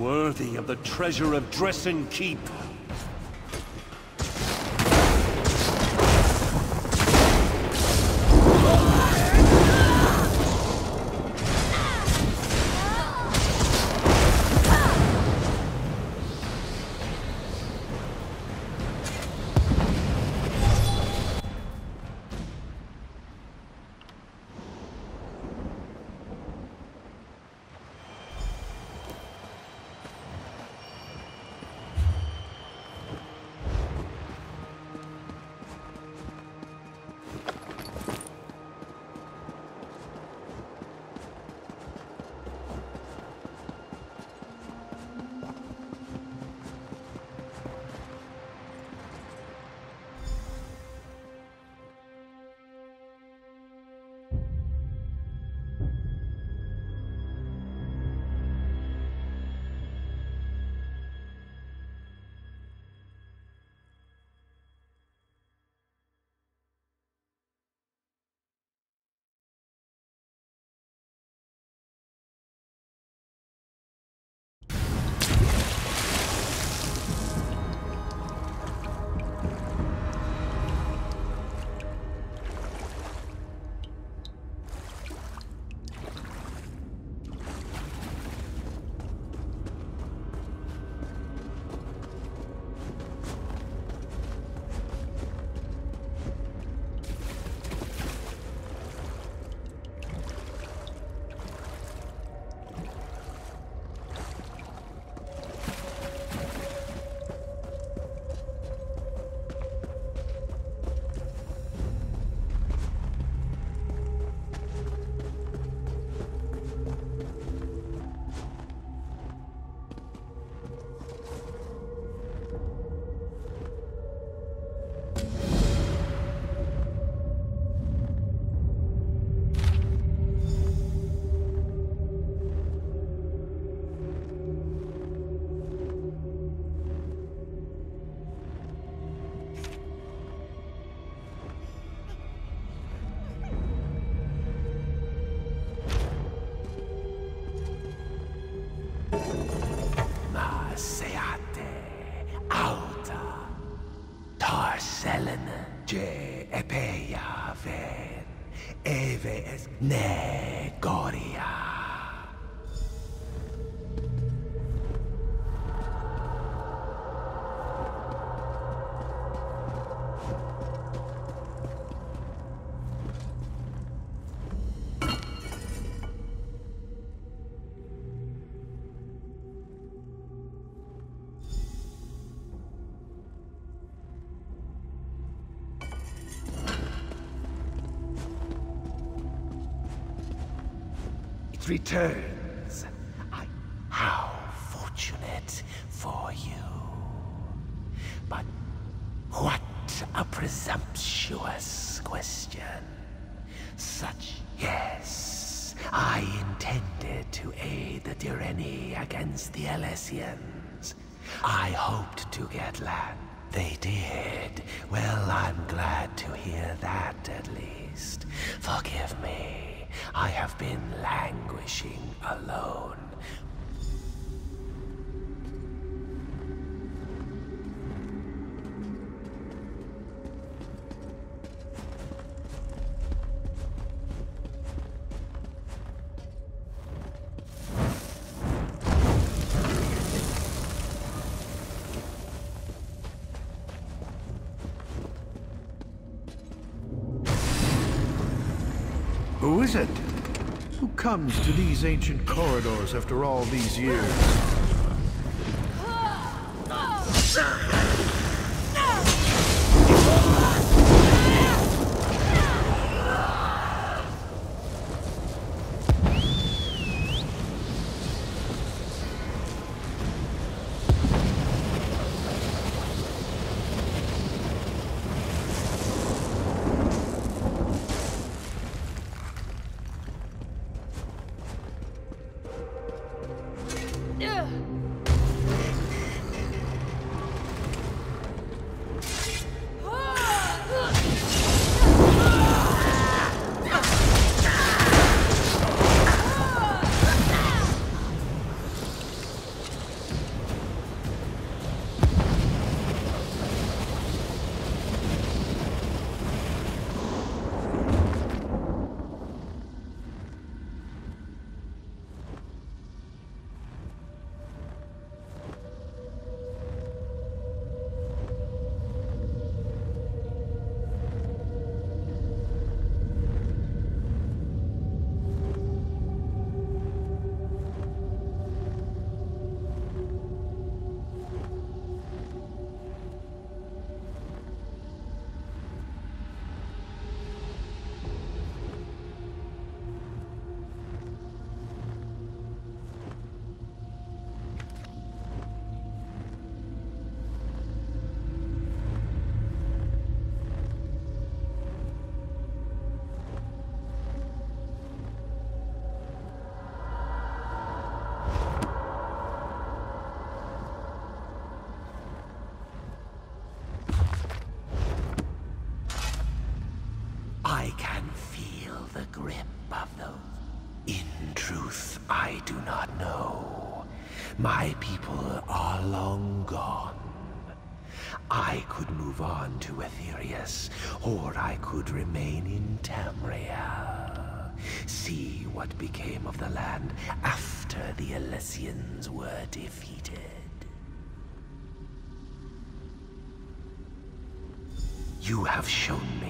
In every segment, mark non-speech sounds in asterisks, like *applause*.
worthy of the treasure of Dressen Keep. Maseate auta Tarselen je epeia ven Eve es returns. I, how fortunate for you. But what a presumptuous question. Such, yes, I intended to aid the Direnni against the Alessians. I hoped to get land. They did. Well, I'm glad to hear that at least. Forgive me. I have been languishing alone. Who is it? Who comes to these ancient corridors after all these years? *laughs* Ugh. I do not know. My people are long gone. I could move on to Aetherius, or I could remain in Tamriel. See what became of the land after the Alessians were defeated. You have shown me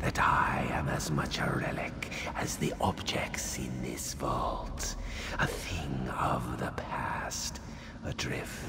that I am as much a relic as the objects in this vault. A thing of the past, adrift